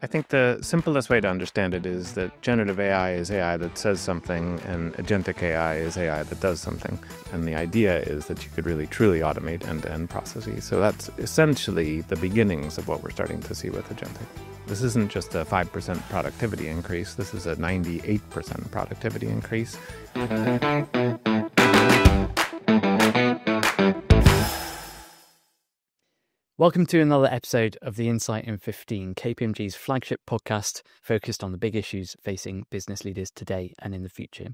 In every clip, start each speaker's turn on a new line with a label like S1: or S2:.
S1: I think the simplest way to understand it is that generative AI is AI that says something, and agentic AI is AI that does something. And the idea is that you could really truly automate end to end processes. So that's essentially the beginnings of what we're starting to see with agentic. This isn't just a 5% productivity increase, this is a 98% productivity increase. Mm-hmm.
S2: Welcome to another episode of the Insight in 15, KPMG's flagship podcast focused on the big issues facing business leaders today and in the future.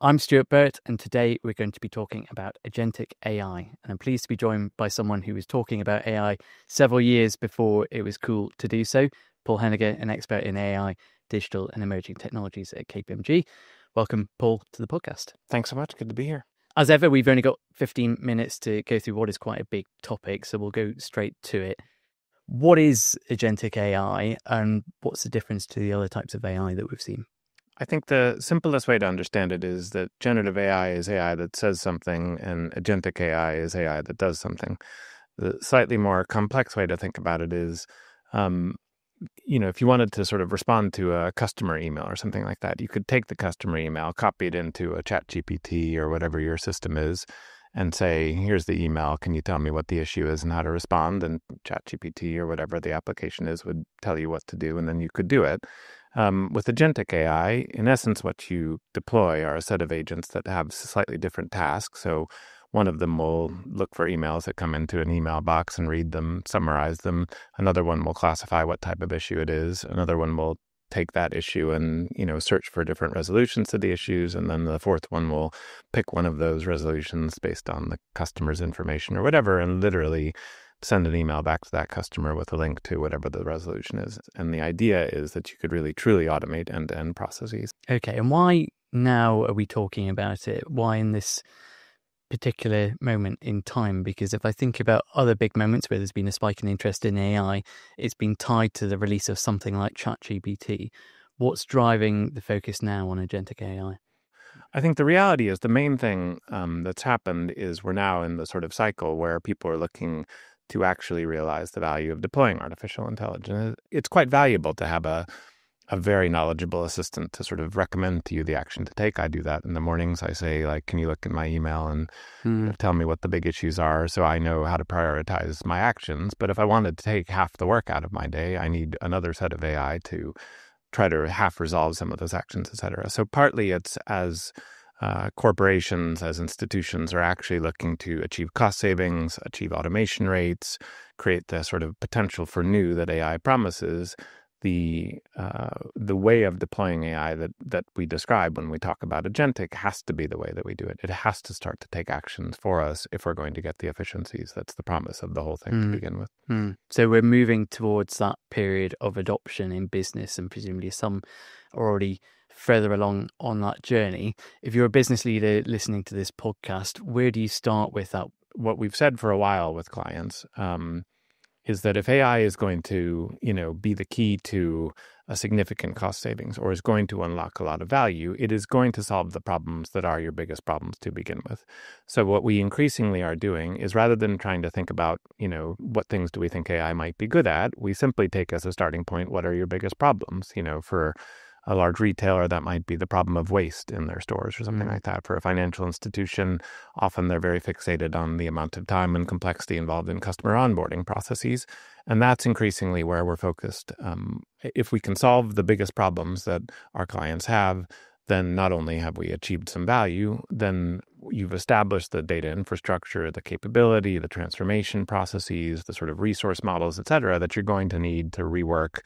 S2: I'm Stuart Burt, and today we're going to be talking about agentic AI. And I'm pleased to be joined by someone who was talking about AI several years before it was cool to do so. Paul Henninger, an expert in AI, digital, and emerging technologies at KPMG. Welcome, Paul, to the podcast.
S1: Thanks so much. Good to be here.
S2: As ever, we've only got 15 minutes to go through what is quite a big topic, so we'll go straight to it. What is agentic AI and what's the difference to the other types of AI that we've seen?
S1: I think the simplest way to understand it is that generative AI is AI that says something and agentic AI is AI that does something. The slightly more complex way to think about it is um, you know, if you wanted to sort of respond to a customer email or something like that, you could take the customer email, copy it into a ChatGPT or whatever your system is, and say, here's the email. Can you tell me what the issue is and how to respond? And ChatGPT or whatever the application is would tell you what to do, and then you could do it. Um, with agentic AI, in essence, what you deploy are a set of agents that have slightly different tasks. So one of them will look for emails that come into an email box and read them, summarize them. Another one will classify what type of issue it is. Another one will take that issue and you know search for different resolutions to the issues. And then the fourth one will pick one of those resolutions based on the customer's information or whatever and literally send an email back to that customer with a link to whatever the resolution is. And the idea is that you could really truly automate end-to-end processes.
S2: Okay. And why now are we talking about it? Why in this particular moment in time because if I think about other big moments where there's been a spike in interest in AI, it's been tied to the release of something like ChatGPT. What's driving the focus now on agentic AI?
S1: I think the reality is the main thing um, that's happened is we're now in the sort of cycle where people are looking to actually realize the value of deploying artificial intelligence. It's quite valuable to have a a very knowledgeable assistant to sort of recommend to you the action to take. I do that in the mornings. I say, like, can you look at my email and mm. tell me what the big issues are so I know how to prioritize my actions. But if I wanted to take half the work out of my day, I need another set of AI to try to half resolve some of those actions, et cetera. So partly it's as uh, corporations, as institutions are actually looking to achieve cost savings, achieve automation rates, create the sort of potential for new that AI promises the uh, the way of deploying AI that that we describe when we talk about agentic has to be the way that we do it. It has to start to take actions for us if we're going to get the efficiencies. That's the promise of the whole thing mm. to begin with.
S2: Mm. So we're moving towards that period of adoption in business, and presumably some are already further along on that journey. If you're a business leader listening to this podcast, where do you start with that?
S1: What we've said for a while with clients. Um, is that if AI is going to, you know, be the key to a significant cost savings or is going to unlock a lot of value, it is going to solve the problems that are your biggest problems to begin with. So what we increasingly are doing is rather than trying to think about, you know, what things do we think AI might be good at, we simply take as a starting point what are your biggest problems, you know, for a large retailer, that might be the problem of waste in their stores or something mm. like that. For a financial institution, often they're very fixated on the amount of time and complexity involved in customer onboarding processes. And that's increasingly where we're focused. Um, if we can solve the biggest problems that our clients have, then not only have we achieved some value, then you've established the data infrastructure, the capability, the transformation processes, the sort of resource models, et cetera, that you're going to need to rework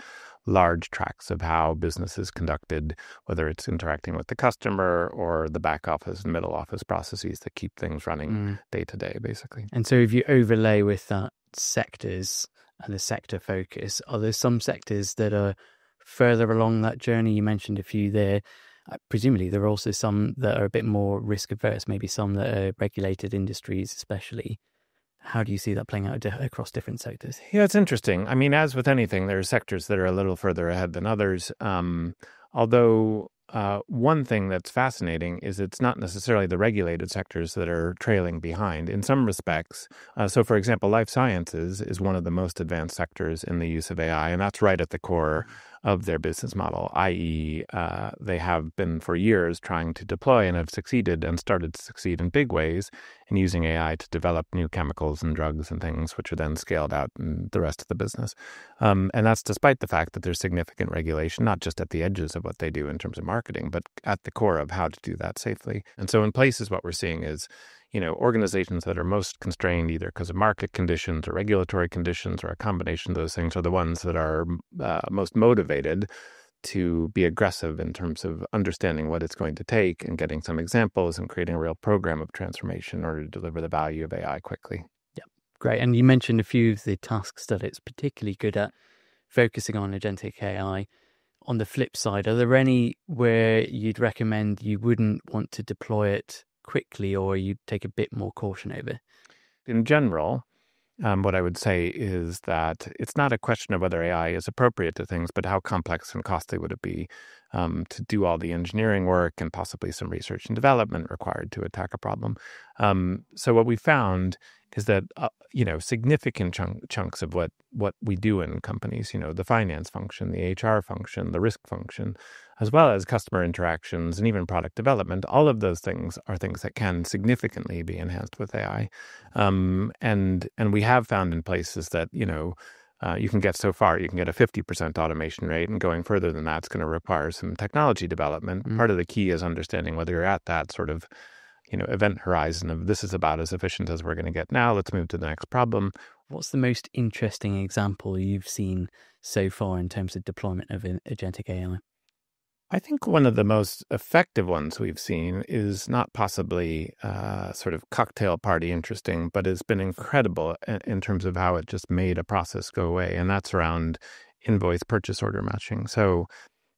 S1: large tracks of how business is conducted, whether it's interacting with the customer or the back office and middle office processes that keep things running mm. day to day, basically.
S2: And so, if you overlay with that sectors and the sector focus, are there some sectors that are further along that journey? You mentioned a few there. Uh, presumably, there are also some that are a bit more risk averse, maybe some that are regulated industries, especially. How do you see that playing out across different sectors?
S1: Yeah, it's interesting. I mean, as with anything, there are sectors that are a little further ahead than others. Um, although uh, one thing that's fascinating is it's not necessarily the regulated sectors that are trailing behind. In some respects, uh, so for example, life sciences is one of the most advanced sectors in the use of AI, and that's right at the core of their business model, i.e., uh, they have been for years trying to deploy and have succeeded and started to succeed in big ways in using AI to develop new chemicals and drugs and things, which are then scaled out in the rest of the business. Um, and that's despite the fact that there's significant regulation, not just at the edges of what they do in terms of marketing, but at the core of how to do that safely. And so in places, what we're seeing is you know, organizations that are most constrained either because of market conditions or regulatory conditions or a combination of those things are the ones that are uh, most motivated to be aggressive in terms of understanding what it's going to take and getting some examples and creating a real program of transformation in order to deliver the value of AI quickly.
S2: Yeah, great. And you mentioned a few of the tasks that it's particularly good at, focusing on agentic AI. On the flip side, are there any where you'd recommend you wouldn't want to deploy it quickly or you take a bit more caution over?
S1: In general, um, what I would say is that it's not a question of whether AI is appropriate to things, but how complex and costly would it be um, to do all the engineering work and possibly some research and development required to attack a problem. Um, so what we found is that uh, you know significant chunk, chunks of what what we do in companies, you know, the finance function, the HR function, the risk function, as well as customer interactions and even product development, all of those things are things that can significantly be enhanced with AI. Um, and and we have found in places that you know uh, you can get so far. You can get a 50% automation rate, and going further than that's going to require some technology development. Mm-hmm. Part of the key is understanding whether you're at that sort of, you know, event horizon of this is about as efficient as we're going to get now. Let's move to the next problem.
S2: What's the most interesting example you've seen so far in terms of deployment of agentic AI?
S1: I think one of the most effective ones we've seen is not possibly uh, sort of cocktail party interesting, but has been incredible in terms of how it just made a process go away. And that's around invoice purchase order matching. So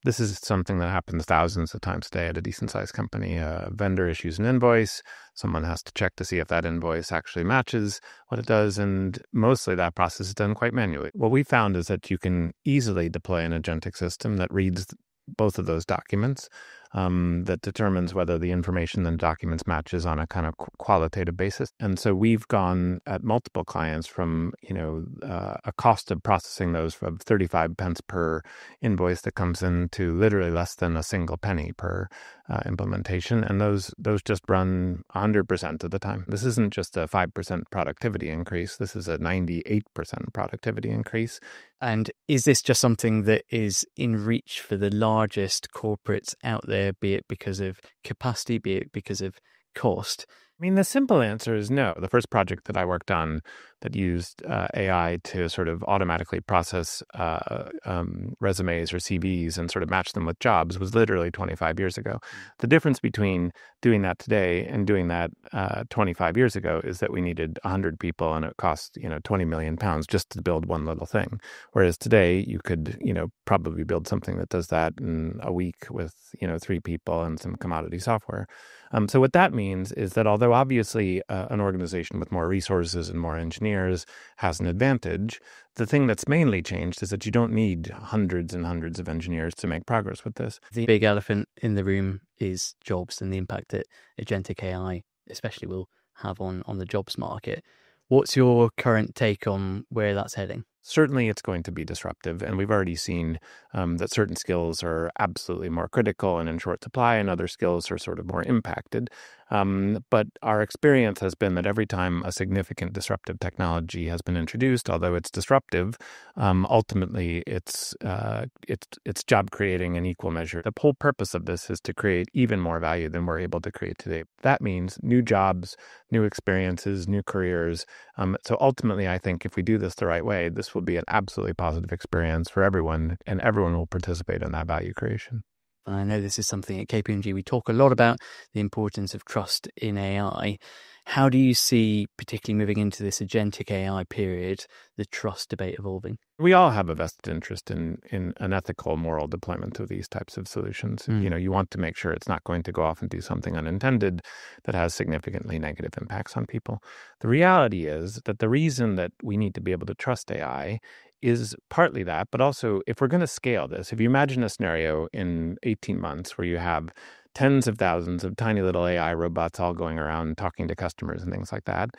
S1: this is something that happens thousands of times a day at a decent sized company. A vendor issues an invoice. Someone has to check to see if that invoice actually matches what it does. And mostly that process is done quite manually. What we found is that you can easily deploy an agentic system that reads both of those documents um, that determines whether the information in the documents matches on a kind of qualitative basis. And so we've gone at multiple clients from, you know, uh, a cost of processing those from 35 pence per invoice that comes in to literally less than a single penny per uh, implementation. And those, those just run 100% of the time. This isn't just a 5% productivity increase. This is a 98% productivity increase.
S2: And is this just something that is in reach for the largest corporates out there? be it because of capacity, be it because of cost?
S1: I mean, the simple answer is no. The first project that I worked on that used uh, AI to sort of automatically process uh, um, resumes or CVs and sort of match them with jobs was literally 25 years ago. Mm. The difference between doing that today and doing that uh, 25 years ago is that we needed 100 people and it cost you know 20 million pounds just to build one little thing. Whereas today you could you know probably build something that does that in a week with you know three people and some commodity software. Um, so what that means is that although obviously uh, an organization with more resources and more engineers engineers has an advantage. The thing that's mainly changed is that you don't need hundreds and hundreds of engineers to make progress with this.
S2: The big elephant in the room is jobs and the impact that agentic AI, especially, will have on, on the jobs market. What's your current take on where that's heading?
S1: Certainly, it's going to be disruptive. And we've already seen um, that certain skills are absolutely more critical and in short supply, and other skills are sort of more impacted. Um, but our experience has been that every time a significant disruptive technology has been introduced, although it's disruptive, um, ultimately it's uh, it's it's job creating in equal measure. The whole purpose of this is to create even more value than we're able to create today. That means new jobs, new experiences, new careers. Um, so ultimately, I think if we do this the right way, this will be an absolutely positive experience for everyone, and everyone will participate in that value creation.
S2: I know this is something at KPMG we talk a lot about the importance of trust in AI. How do you see, particularly moving into this agentic AI period, the trust debate evolving?
S1: We all have a vested interest in in an ethical, moral deployment of these types of solutions. Mm. You know, you want to make sure it's not going to go off and do something unintended that has significantly negative impacts on people. The reality is that the reason that we need to be able to trust AI is partly that, but also if we're going to scale this, if you imagine a scenario in 18 months where you have tens of thousands of tiny little AI robots all going around talking to customers and things like that,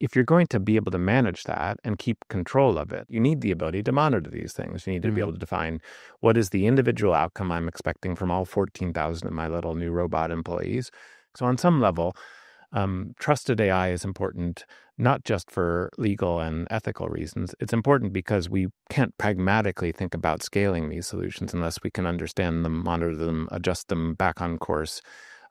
S1: if you're going to be able to manage that and keep control of it, you need the ability to monitor these things. You need to mm-hmm. be able to define what is the individual outcome I'm expecting from all 14,000 of my little new robot employees. So, on some level, um, trusted AI is important not just for legal and ethical reasons. It's important because we can't pragmatically think about scaling these solutions unless we can understand them, monitor them, adjust them back on course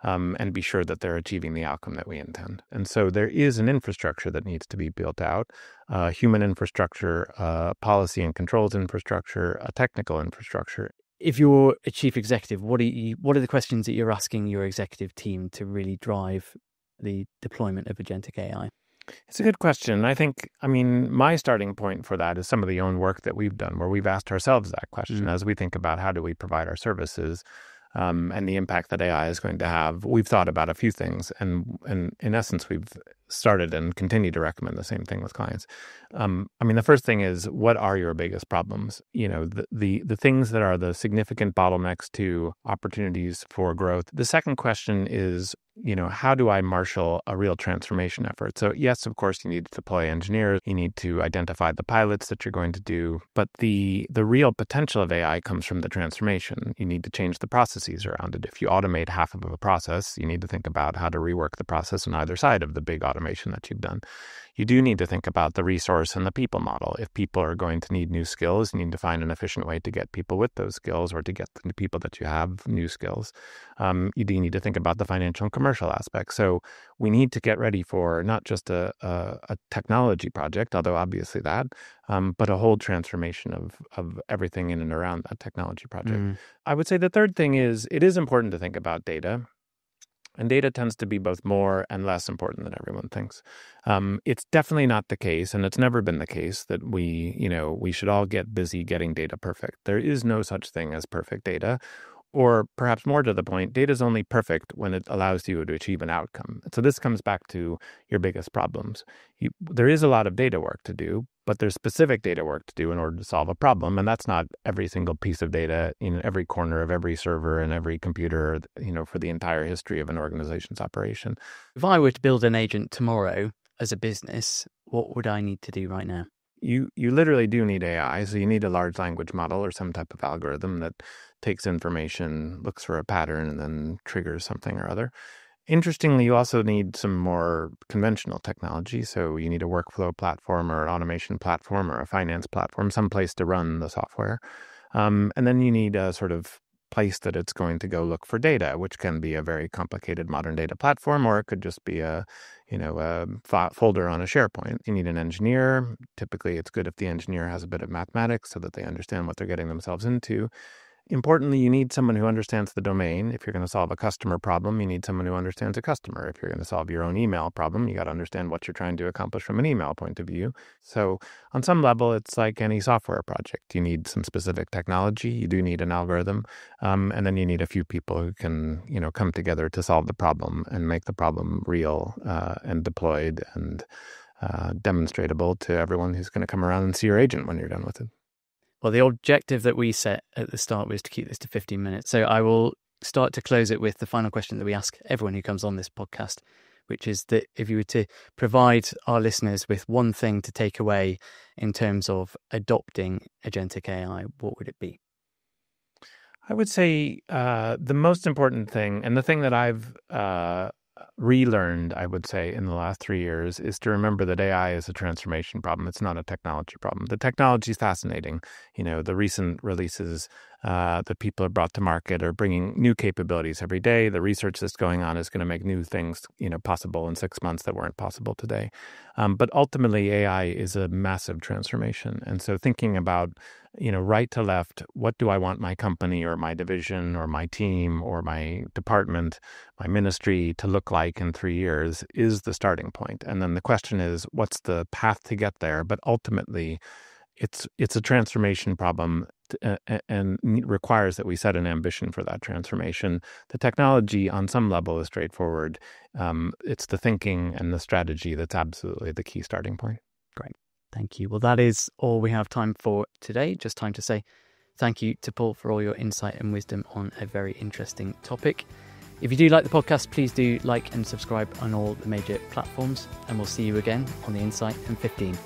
S1: um, and be sure that they're achieving the outcome that we intend. And so there is an infrastructure that needs to be built out uh, human infrastructure, uh, policy and controls infrastructure, a technical infrastructure.
S2: If you're a chief executive, what are you, what are the questions that you're asking your executive team to really drive the deployment of agentic AI?
S1: It's a good question. I think, I mean, my starting point for that is some of the own work that we've done where we've asked ourselves that question mm. as we think about how do we provide our services um, and the impact that AI is going to have, we've thought about a few things, and and in essence, we've started and continue to recommend the same thing with clients. Um, I mean, the first thing is, what are your biggest problems? You know, the, the the things that are the significant bottlenecks to opportunities for growth. The second question is, you know, how do I marshal a real transformation effort? So, yes, of course, you need to deploy engineers, you need to identify the pilots that you're going to do, but the the real potential of AI comes from the transformation. You need to change the processes around it. If you automate half of a process, you need to think about how to rework the process on either side of the big automation that you've done you do need to think about the resource and the people model. If people are going to need new skills, you need to find an efficient way to get people with those skills or to get the people that you have new skills. Um, you do need to think about the financial and commercial aspects. So we need to get ready for not just a, a, a technology project, although obviously that, um, but a whole transformation of, of everything in and around that technology project. Mm. I would say the third thing is it is important to think about data. And data tends to be both more and less important than everyone thinks. Um, it's definitely not the case, and it's never been the case that we, you know, we should all get busy getting data perfect. There is no such thing as perfect data. Or perhaps more to the point, data is only perfect when it allows you to achieve an outcome. So this comes back to your biggest problems. You, there is a lot of data work to do, but there's specific data work to do in order to solve a problem, and that's not every single piece of data in every corner of every server and every computer, you know, for the entire history of an organization's operation.
S2: If I were to build an agent tomorrow as a business, what would I need to do right now?
S1: You you literally do need AI, so you need a large language model or some type of algorithm that takes information, looks for a pattern, and then triggers something or other. Interestingly, you also need some more conventional technology. So you need a workflow platform or an automation platform or a finance platform, some place to run the software. Um, and then you need a sort of place that it's going to go look for data, which can be a very complicated modern data platform, or it could just be a, you know, a folder on a SharePoint. You need an engineer. Typically, it's good if the engineer has a bit of mathematics so that they understand what they're getting themselves into. Importantly, you need someone who understands the domain. If you're going to solve a customer problem, you need someone who understands a customer. If you're going to solve your own email problem, you got to understand what you're trying to accomplish from an email point of view. So, on some level, it's like any software project. You need some specific technology. You do need an algorithm, um, and then you need a few people who can, you know, come together to solve the problem and make the problem real uh, and deployed and uh, demonstrable to everyone who's going to come around and see your agent when you're done with it.
S2: Well, the objective that we set at the start was to keep this to 15 minutes. So I will start to close it with the final question that we ask everyone who comes on this podcast, which is that if you were to provide our listeners with one thing to take away in terms of adopting agentic AI, what would it be?
S1: I would say uh, the most important thing, and the thing that I've uh, relearned, I would say, in the last three years is to remember that AI is a transformation problem. It's not a technology problem. The technology is fascinating. You know, the recent releases uh, that people are brought to market are bringing new capabilities every day. The research that's going on is going to make new things, you know, possible in six months that weren't possible today. Um, but ultimately, AI is a massive transformation. And so, thinking about, you know, right to left, what do I want my company or my division or my team or my department, my ministry to look like in three years is the starting point. And then the question is, what's the path to get there? But ultimately, it's it's a transformation problem uh, and requires that we set an ambition for that transformation. The technology, on some level, is straightforward. Um, it's the thinking and the strategy that's absolutely the key starting point.
S2: Great. Thank you. Well, that is all we have time for today. Just time to say thank you to Paul for all your insight and wisdom on a very interesting topic. If you do like the podcast, please do like and subscribe on all the major platforms, and we'll see you again on the Insight in 15.